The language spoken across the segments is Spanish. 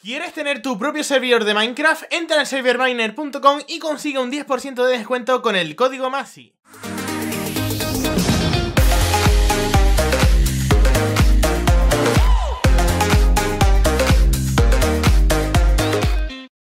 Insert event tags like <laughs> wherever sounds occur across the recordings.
¿Quieres tener tu propio servidor de Minecraft? Entra en serverminer.com y consigue un 10% de descuento con el código MASI.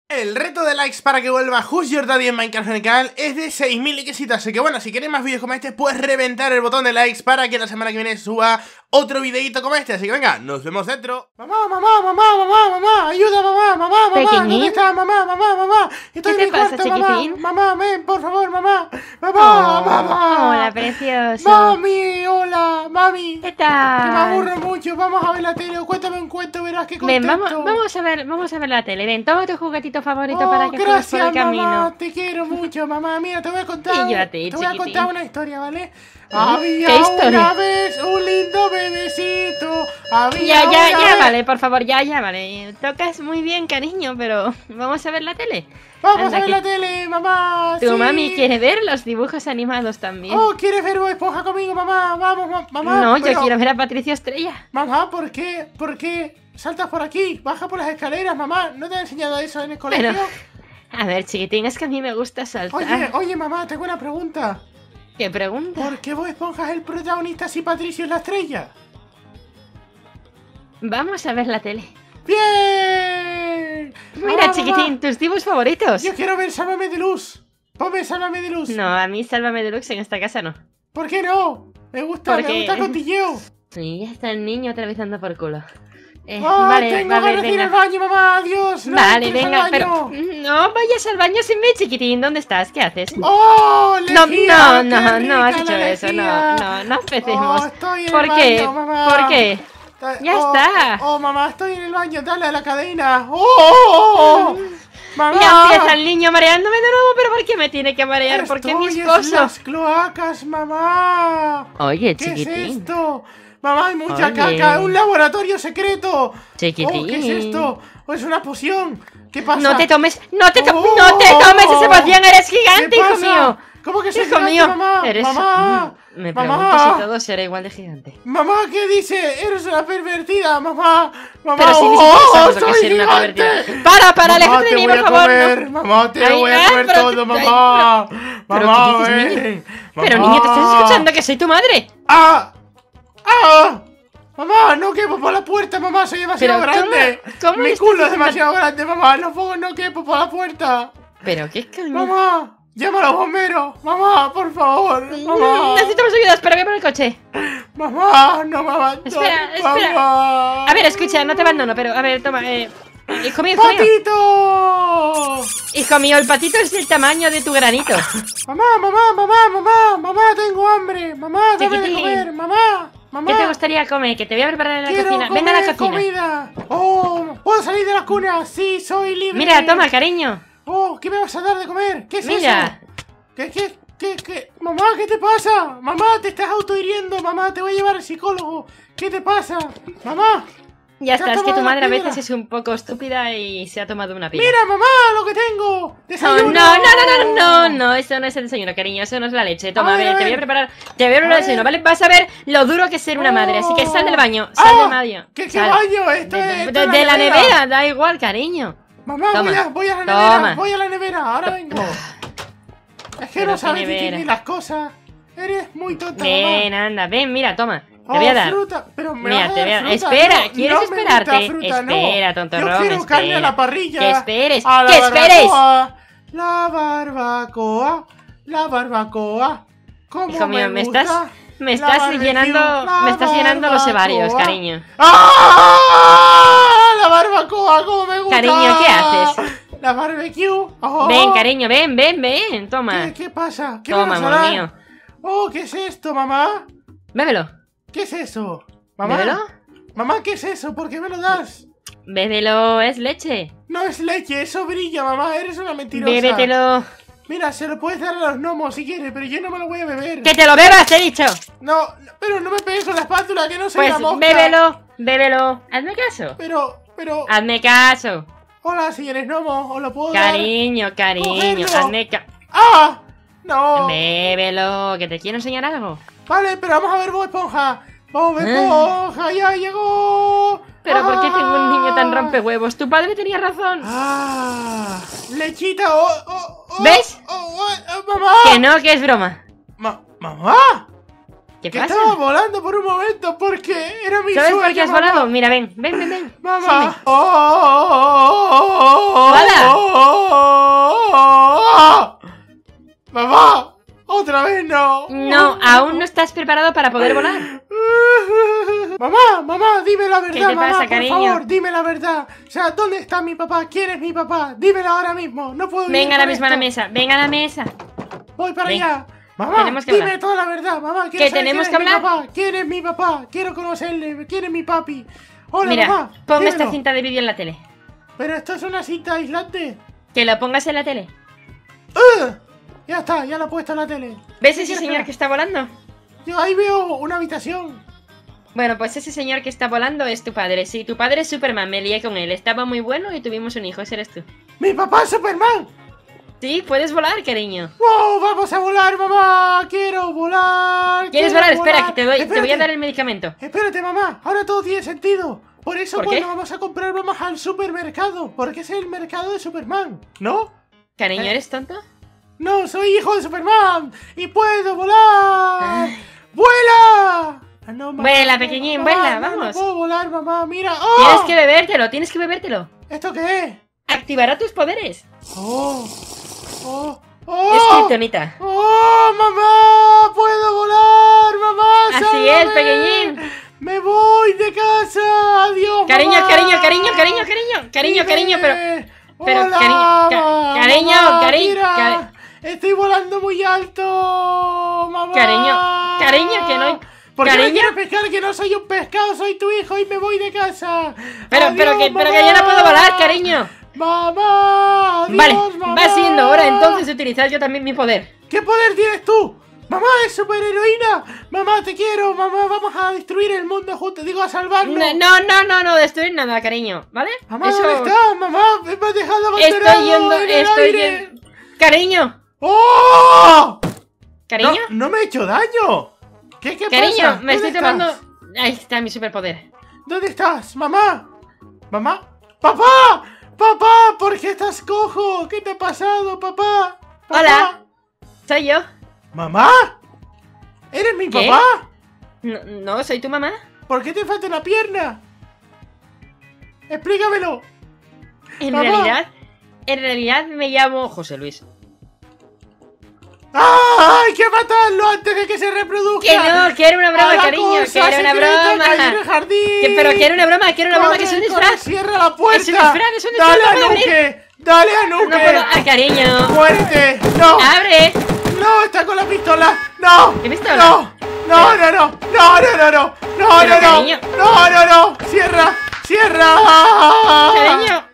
El reto de likes para que vuelva Who's Your Daddy en Minecraft en el canal es de 6.000 likesitos Así que bueno, si queréis más vídeos como este, puedes reventar el botón de likes para que la semana que viene suba otro videito como este Así que venga, nos vemos dentro Mamá, mamá, mamá, mamá, mamá, ayuda mamá, mamá, mamá, ¿dónde está mamá, mamá, mamá? Estoy ¿Qué te pasa, chiquitín? Mamá, mamá, ven, por favor, mamá, mamá, oh, mamá Hola, precioso Mami, hola, mami ¿Qué tal? Que me aburro mucho, vamos a ver la tele, cuéntame un cuento, verás qué contento Ven, vamos, vamos, a ver, vamos a ver la tele, ven, toma tu juguetito favorito para que gracias, por el camino. Mamá, te quiero mucho, mamá. Mira, te voy a contar. <laughs> Y yo a ti, te voy a contar una historia, ¿vale? Había ¿Qué historia? una vez un lindo bebecito. Había ya, ya, ya, vez... vale, por favor, ya, ya, vale. Tocas muy bien, cariño, pero vamos a ver la tele. Vamos Anda, a ver la tele, mamá. Tu sí. mami quiere ver los dibujos animados también. Oh, ¿quieres ver Bob Esponja conmigo, mamá? Vamos, mamá. No, pero... yo quiero ver a Patricio Estrella. Mamá, ¿por qué? ¿Por qué? Saltas por aquí, baja por las escaleras, mamá. ¿No te he enseñado eso en el colegio? Pero... A ver, chiquitín, es que a mí me gusta saltar. Oye, oye, mamá, tengo una pregunta. ¿Qué pregunta? ¿Por qué Bob Esponja es el protagonista si Patricio es la estrella? Vamos a ver la tele. ¡Bien! Mira, chiquitín, tus dibujos favoritos. Yo quiero ver Sálvame de Luz. Ponme Sálvame de Luz. No, a mí Sálvame de Luz en esta casa no. ¿Por qué no? Me gusta, Porque... me gusta cotilleo. Sí, ya está el niño atravesando por culo. Eh, oh, vale, tengo vale, que ir al baño, mamá, adiós. No, vale, venga, pero no vayas al baño sin mí, chiquitín. ¿Dónde estás? ¿Qué haces? Oh, no, lejía, no, no, no has hecho eso, no, no, no empecemos. Oh, estoy en ¿Por el qué? Baño, mamá. ¿Por qué? Ya oh, está. Oh, mamá, estoy en el baño, dale a la cadena. Oh, mamá. Ya empieza el niño mareándome de nuevo, pero ¿por qué me tiene que marear? Estoy Porque mi esposo. En las cloacas, mamá. Oye, ¿Qué chiquitín. es esto? Mamá, hay mucha Oye. caca, un laboratorio secreto. Chiquitín. Oh, ¿Qué es esto? Oh, es una poción. ¿Qué pasa? No te tomes, no te, to Oh. no te tomes esa poción, eres gigante, ¿Qué hijo mío. ¿Cómo que soy Hijo gigante, mío, mamá? eres. Mamá. Me Mamá. pregunto si todo será igual de gigante. Mamá, ¿qué dice? Eres una pervertida, mamá. Mamá, Pero si ni oh, siquiera sabes lo que es ser una pervertida. Para, para, Mamá, aléjate de te mí, voy por a favor. comer. no. Mamá, te Ay, voy a comer pero- todo, ay, mamá. pero mamá, ¿qué dices, niño? Pero Mamá. niño, ¿te estás escuchando que soy tu madre? ¡Ah! ¡Ah! Mamá, no quepo por la puerta, mamá, soy demasiado Pero, ¿cómo- grande. cómo Mi culo es demasiado grande, mamá. No puedo, no quepo por la puerta. Pero qué coño. Mamá, llama a los bomberos. Mamá, por favor. Mamá. Necesitamos ayuda, espera, voy por el coche. Mamá, no me abandones. Espera, espera. Mamá. A ver, escucha, no te abandono, pero a ver, toma, eh. Hijo mío, hijo mío. ¡Patito! Hijo mío, el patito es el tamaño de tu granito. Mamá, mamá, mamá, mamá, gustaría comer? Que te voy a preparar en la Quiero cocina. Ven a la comer cocina. comida. Oh, ¿puedo salir de la cuna? Sí, soy libre. Mira, toma, cariño. Oh, ¿qué me vas a dar de comer? ¿Qué es Mira. eso? ¿Qué, qué, qué, qué? Mamá, ¿qué te pasa? Mamá, te estás autohiriendo. Mamá, te voy a llevar al psicólogo. ¿Qué te pasa? Mamá. Ya ¿Se ha está, es que tu madre a veces es un poco estúpida y se ha tomado una pila. Mira, mamá, lo que tengo. No, Desayuno. no, no, no, no, no, no, eso no es el desayuno, cariño, eso no es la leche. Toma, te voy a preparar, te voy a preparar el desayuno. ¿vale? Vas a ver lo duro que es ser una madre, así que sal del baño, sal Oh, del baño. ¿Qué, sal. baño? Esto De, es, de- esto es de la nevera, da igual, cariño. Mamá, voy a, voy a la nevera. Voy a la nevera. Ahora vengo. Es que no sabes distinguir las cosas. Eres muy tonta, Ven, anda, ven, mira, toma, te Oh, voy a dar. fruta. Pero me Mira, te dar voy a- fruta. espera, No, ¿quieres no me esperarte? fruta, no. Espera, tontorrón, Yo quiero carne a espera. la parrilla. Que esperes, A la que esperes. barbacoa. La barbacoa. La barbacoa. ¿Cómo Hijo mío, me gusta estás, me estás barbecue, llenando, me estás llenando los ovarios, cariño. ¡Ah! La barbacoa, ¿cómo me gusta? Cariño, ¿qué haces? La barbecue. Oh. Ven, cariño, ven, ven, ven, toma. ¿Qué, qué pasa? ¿Qué me Toma, amor dar? mío. Oh, ¿qué es esto, mamá? Bébelo, ¿Qué es eso? ¿Mamá? bébelo, Mamá, ¿qué es eso? ¿Por qué me lo das? bébelo, es leche. No es leche, eso brilla, mamá. Eres una mentirosa. Bébetelo. Mira, se lo puedes dar a los gnomos si quieres, pero yo no me lo voy a beber. ¡Que te lo bebas, te he dicho! No, pero no me pegues con la espátula, que no soy Pues la mosca. bébelo, bébelo. Hazme caso. Pero, pero... Hazme caso. Hola, señores gnomos, ¿os lo puedo dar? Cariño, cariño. Hazme caso. ¡Ah! No. Bébelo, que te quiero enseñar algo. Vale, pero vamos a ver Bob Esponja. Bob Ah. Esponja ya llegó. Pero ¿por qué tengo un niño tan Ah. rompehuevos? Tu padre tenía razón. Ah, lechita, oh, oh, oh, ¿Ves? oh, oh, oh, mamá. Que no, que es broma. Ma- mamá. ¿Qué Que pasa? estaba volando por un momento porque era mi ¿Sabes por sueño, qué has mamá. volado? Mira, ven, ven, ven, ven. Mamá. Oh, oh, oh, oh, ¡Hala! Otra vez no. No, aún no estás preparado para poder volar. <laughs> Mamá, mamá, dime la verdad, ¿Qué te mamá, pasa, por cariño? favor, dime la verdad. O sea, ¿dónde está mi papá? ¿Quién es mi papá? Dímelo ahora mismo. No puedo Venga a la con misma a la mesa, venga a la mesa. Voy para Ven. allá. Mamá, Tenemos que dime hablar. toda la verdad, mamá. Quiero ¿Que saber tenemos quién que es mi hablar? papá. ¿Quién es mi papá? Quiero conocerle. ¿Quién es mi papi? Hola, Mira, mamá. ponme esta cinta de vídeo en la tele. Pero esto es una cinta aislante. Que lo pongas en la tele. ¡Ugh! Ya está, ya lo he puesto en la tele. ¿Ves ¿Qué ese señor que está volando? Yo ahí veo una habitación. Bueno, pues ese señor que está volando es tu padre. Sí, tu padre es Superman, me lié con él. Estaba muy bueno y tuvimos un hijo, ese eres tú. ¡Mi papá es Superman! Sí, puedes volar, cariño. ¡Wow! ¡Vamos a volar, mamá! ¡Quiero volar! ¿Quieres quiero volar? Espera, que te, doy, te voy a dar el medicamento. Espérate, mamá, ahora todo tiene sentido. Por eso ¿Por cuando qué? vamos a comprar vamos al supermercado, porque es el mercado de Superman, ¿no? Cariño, Eh. ¿eres tonto? No, soy hijo de Superman y puedo volar. ¡Vuela! Ah, no, mamá, Vuela, no, pequeñín, mamá, vuela, no, No vamos. puedo volar, mamá, mira. ¡Oh! Tienes que bebértelo, tienes que bebértelo. ¿Esto qué es? Activará tus poderes. ¡Oh! ¡Oh! Es ¡Oh! kriptonita. ¡Oh, mamá! ¡Puedo volar, mamá! Así es, pequeñín. ¡Me voy de casa! ¡Adiós, Cariño, mamá! cariño, cariño, cariño, cariño. Cariño, cariño, pero. Pero, Hola, cariño, ca- cariño, mamá, cari- mira, cari- Estoy volando muy alto, mamá. Cariño, cariño, que no- ¿Por qué cariño. quieres pescar? Que no soy un pescado, soy tu hijo y me voy de casa. Pero, pero que, pero que yo no puedo volar, cariño. Mamá, adiós, Vale, mamá. va siendo hora entonces de utilizar yo también mi poder. ¿Qué poder tienes tú? Mamá es superheroína. Mamá, te quiero. Mamá, vamos a destruir el mundo juntos. Digo, a salvarlo. No, no, no, no, no destruir nada, cariño, ¿vale? Mamá, Eso- ¿dónde estás? Mamá, me has dejado abandonado Estoy yendo, en el estoy aire. yendo. Cariño, ¡Oh! cariño, No, no me he hecho daño. ¿Qué, qué cariño, pasa? me estoy ¿Dónde tomando. estás? Ahí está mi superpoder. ¿Dónde estás? Mamá. Mamá. ¡Papá! ¡Papá! ¿Por qué estás cojo? ¿Qué te ha pasado, papá? ¿Papá? Hola. Soy yo. ¿Mamá? ¿Eres mi ¿Qué? papá? No, no, soy tu mamá. ¿Por qué te falta una pierna? Explícamelo. En Mamá. realidad, en realidad me llamo José Luis. ¡Hay que matarlo antes de que se reproduzca! Que no, que era una ¡A broma, la cariño, cosa que era una en el broma. jardín! Que- pero que era una broma, que era una broma, que es un disfraz. ¡Cierra la puerta! Es un disfraz, es un disfraz, ¡Dale a. Nuke! ¡Dale a Nuke! No puedo. ¡Ah, cariño! ¡Muerte! ¡No! ¡Abre! ¡No! ¡Está con la pistola! ¡No! ¿Qué pistola? ¡No! ¡No, no, no! ¡No, no, no, no! ¡No, Pero, no, no! ¡No, no, no! ¡Cierra! ¡Cierra! ¡Cariño!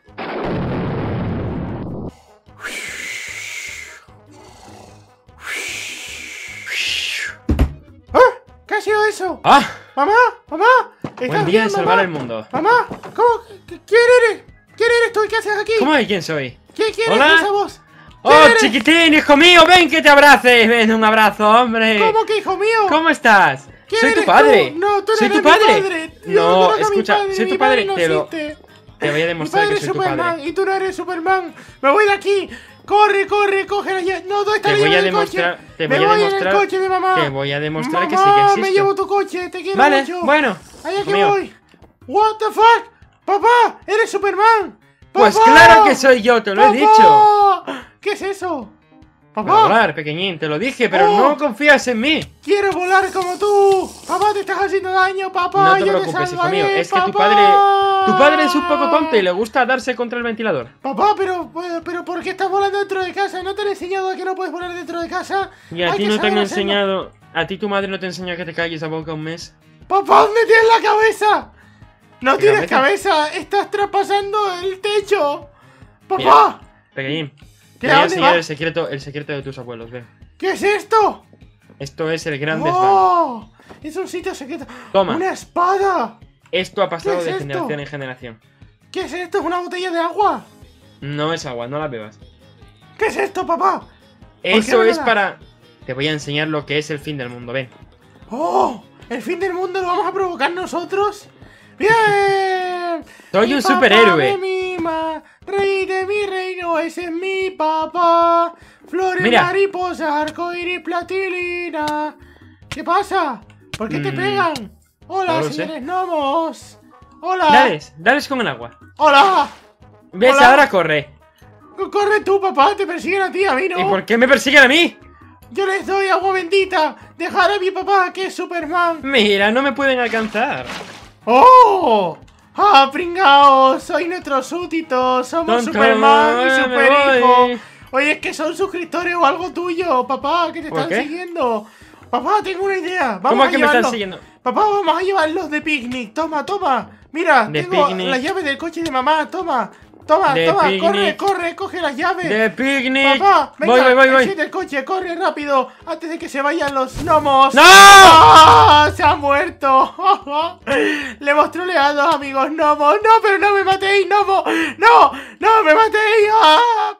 ¡Ah! ¡Mamá! ¡Mamá! ¿Estás Buen día bien, de salvar mamá? el mundo. ¡Mamá! ¿Cómo? ¿Qui- ¿Quién eres? ¿Quién eres tú y qué haces aquí? ¿Cómo de quién soy? ¿Quién, quién Hola. es esa voz? ¡Oh, ¿Quién eres? chiquitín, hijo mío! ¡Ven que te abrace! ¡Ven, un abrazo, hombre! ¿Cómo que hijo mío? ¿Cómo estás? ¿Quién ¡Soy eres tu padre! tú? No, tú no ¡Soy eres tu padre! mi padre. No, mi escucha, padre, soy mi tu padre, no te lo, te voy a Mi demostrar padre que es soy tu Superman padre. y tú no eres Superman. Me voy de aquí. Corre, corre, coge la llave. No, ¿dónde está Te la voy llave a del demostrar, coche? te Me voy a voy demostrar, en el coche de mamá. te voy a demostrar que sí Mamá, que me existo. llevo tu coche, te quiero Vale, mucho. bueno, Allá hijo que mío. voy. What the fuck? Papá, eres Superman. Pues claro que soy yo, te lo he dicho. ¿Qué es eso? Para Papá, volar, pequeñín, te lo dije, pero Oh. no confías en mí. quiero volar como tú. Papá, te estás haciendo daño, papá. No te yo preocupes, hijo mío, salvaré, es que tu padre, tu padre es un poco tonto y le gusta darse contra el ventilador. Papá, pero, pero, ¿por qué estás volando dentro de casa? ¿No te han enseñado a que no puedes volar dentro de casa? Y a ti no te han hacerlo. enseñado, a ti tu madre no te enseñó que te calles la boca un mes. Papá, ¿dónde tienes la cabeza? No ¿Qué tienes cabeza? cabeza, estás traspasando el techo. Papá, Mira. Pequeñín, ¿Qué, te voy a a enseñar el secreto, el secreto de tus abuelos, ven. ¿qué es esto? Esto es el gran desván. ¡Oh! Es un sitio secreto. Toma. ¡Una espada! Esto ha pasado ¿Qué es de esto? generación en generación. ¿Qué es esto? ¿Es una botella de agua? No es agua, no la bebas. ¿Qué es esto, papá? Eso es para... Te voy a enseñar lo que es el fin del mundo, ven. ¡Oh! ¿El fin del mundo lo vamos a provocar nosotros? ¡Bien! Soy Mi un papá superhéroe. me mima, rey de mi reino, ese es mi papá. Flores, Mira. mariposas, arcoíris, platilina. ¿Qué pasa? ¿Por qué te Mm, pegan? Hola, señores gnomos. Hola. Dales, dales con el agua. Hola. ¿Ves? Hola. Ahora corre. Corre tú, papá, te persiguen a ti, a mí no. ¿Y por qué me persiguen a mí? Yo les doy agua bendita. Dejar a mi papá, que es Superman. Mira, no me pueden alcanzar. ¡Oh! ¡Ah, pringaos! Soy nuestro súbdito. Somos Tonto, Superman y Superhijo. Oye, es que son suscriptores o algo tuyo, papá, que te ¿Por están qué? siguiendo. Papá, tengo una idea. Vamos ¿Cómo a que me están siguiendo? Papá, vamos a llevarlos de picnic. Toma, toma. Mira, De tengo picnic. las llaves del coche de mamá. Toma, toma, De toma. Corre, picnic. corre, coge las llaves. De picnic. Papá, venga, voy, voy, voy, voy. el coche, corre rápido, antes de que se vayan los gnomos. ¡No! ¡Ah! ¡Se ha muerto! <laughs> Le hemos troleado, amigos gnomos. No, pero no me matéis, gnomo. No, no me matéis. ¡Ah!